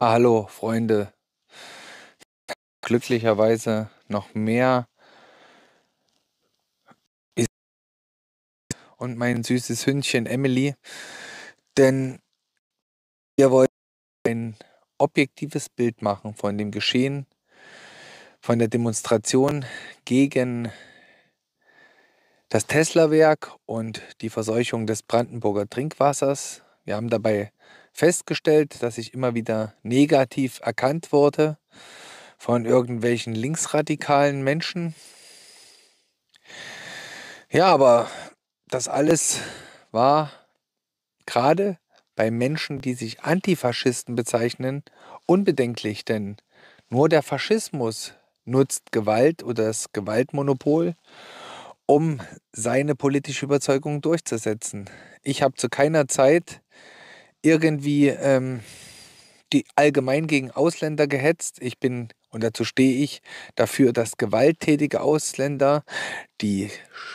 Ah, hallo, Freunde. Glücklicherweise noch mehr und mein süßes Hündchen Emily, denn wir wollen ein objektives Bild machen von dem Geschehen, von der Demonstration gegen das Tesla-Werk und die Verseuchung des Brandenburger Trinkwassers. Wir haben dabei festgestellt, dass ich immer wieder negativ erkannt wurde von irgendwelchen linksradikalen Menschen. Ja, aber das alles war gerade bei Menschen, die sich Antifaschisten bezeichnen, unbedenklich, denn nur der Faschismus nutzt Gewalt oder das Gewaltmonopol, um seine politische Überzeugung durchzusetzen. Ich habe zu keiner Zeit irgendwie ähm, die allgemein gegen Ausländer gehetzt. Ich bin, und dazu stehe ich, dafür, dass gewalttätige Ausländer, die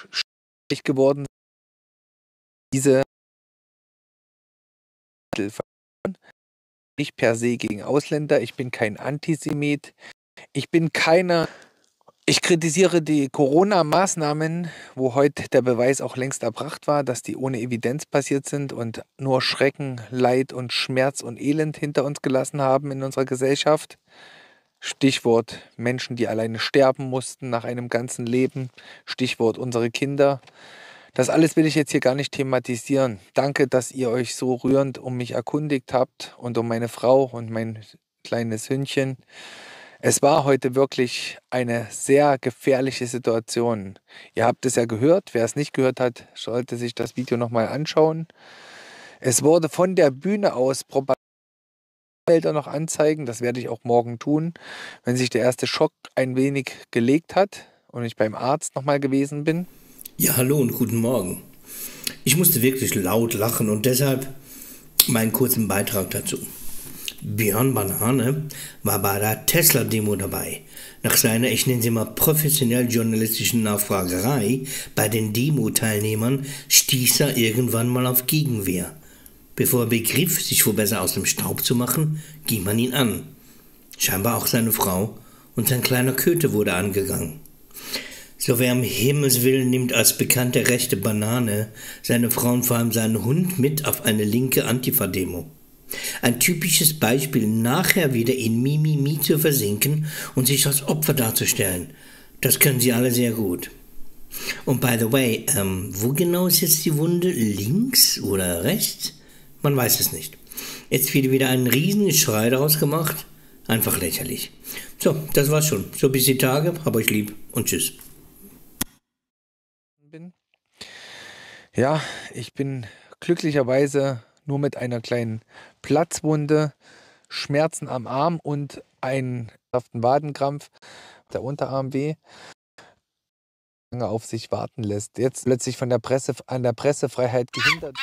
schlecht geworden sind, diese nicht per se gegen Ausländer, ich bin kein Antisemit, ich bin keiner ich kritisiere die Corona-Maßnahmen, wo heute der Beweis auch längst erbracht war, dass die ohne Evidenz passiert sind und nur Schrecken, Leid und Schmerz und Elend hinter uns gelassen haben in unserer Gesellschaft. Stichwort Menschen, die alleine sterben mussten nach einem ganzen Leben. Stichwort unsere Kinder. Das alles will ich jetzt hier gar nicht thematisieren. Danke, dass ihr euch so rührend um mich erkundigt habt und um meine Frau und mein kleines Hündchen. Es war heute wirklich eine sehr gefährliche Situation. Ihr habt es ja gehört. Wer es nicht gehört hat, sollte sich das Video nochmal anschauen. Es wurde von der Bühne aus Propaganda noch anzeigen. Das werde ich auch morgen tun, wenn sich der erste Schock ein wenig gelegt hat und ich beim Arzt nochmal gewesen bin. Ja, hallo und guten Morgen. Ich musste wirklich laut lachen und deshalb meinen kurzen Beitrag dazu. Björn Banane war bei der Tesla-Demo dabei. Nach seiner, ich nenne sie mal professionell journalistischen Nachfragerei bei den Demo-Teilnehmern stieß er irgendwann mal auf Gegenwehr. Bevor er begriff, sich wohl besser aus dem Staub zu machen, ging man ihn an. Scheinbar auch seine Frau und sein kleiner Köter wurde angegangen. So wer am Himmels Willen nimmt als bekannte rechte Banane seine Frau und vor allem seinen Hund mit auf eine linke Antifa-Demo. Ein typisches Beispiel, nachher wieder in Mimimi zu versinken und sich als Opfer darzustellen. Das können sie alle sehr gut. Und by the way, ähm, wo genau ist jetzt die Wunde? Links oder rechts? Man weiß es nicht. Jetzt wird wieder ein Riesengeschrei daraus gemacht. Einfach lächerlich. So, das war's schon. So bis die Tage. Hab euch lieb und tschüss. Ja, ich bin glücklicherweise nur mit einer kleinen Platzwunde, Schmerzen am Arm und einen Wadenkrampf, der Unterarm weh, lange auf sich warten lässt. Jetzt plötzlich von der Presse, an der Pressefreiheit gehindert.